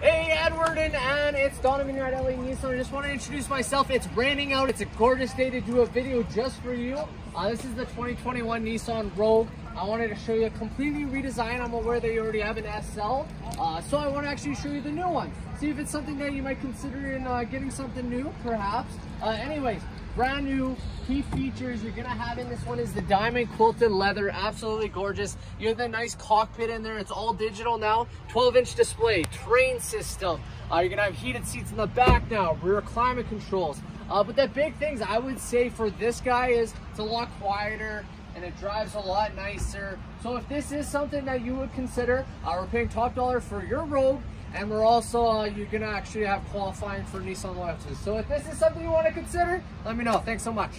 Hey, Edward and it's Donovan here at LA Nissan. I just want to introduce myself. It's raining out. It's a gorgeous day to do a video just for you. Uh, this is the 2021 Nissan Rogue. I wanted to show you a completely redesigned. I'm aware that you already have an SL, uh, so I want to actually show you the new one. See if it's something that you might consider in uh, getting something new, perhaps. Uh, anyways, brand new key features you're gonna have in this one is the diamond quilted leather absolutely gorgeous you have the nice cockpit in there it's all digital now 12 inch display train system uh, you're gonna have heated seats in the back now rear climate controls uh, but the big things i would say for this guy is it's a lot quieter and it drives a lot nicer so if this is something that you would consider uh, we're paying top dollar for your rogue and we're also uh, you're gonna actually have qualifying for Nissan loyalty. So if this is something you want to consider, let me know. Thanks so much.